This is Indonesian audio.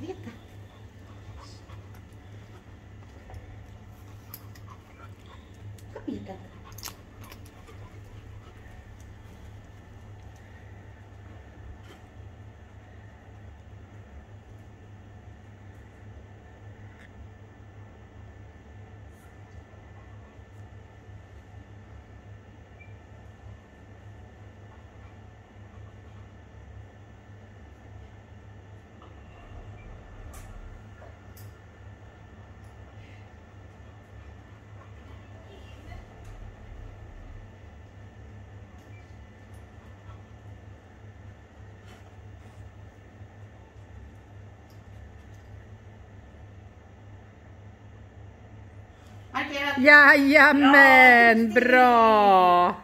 Kom, leta. Jajamän, bra.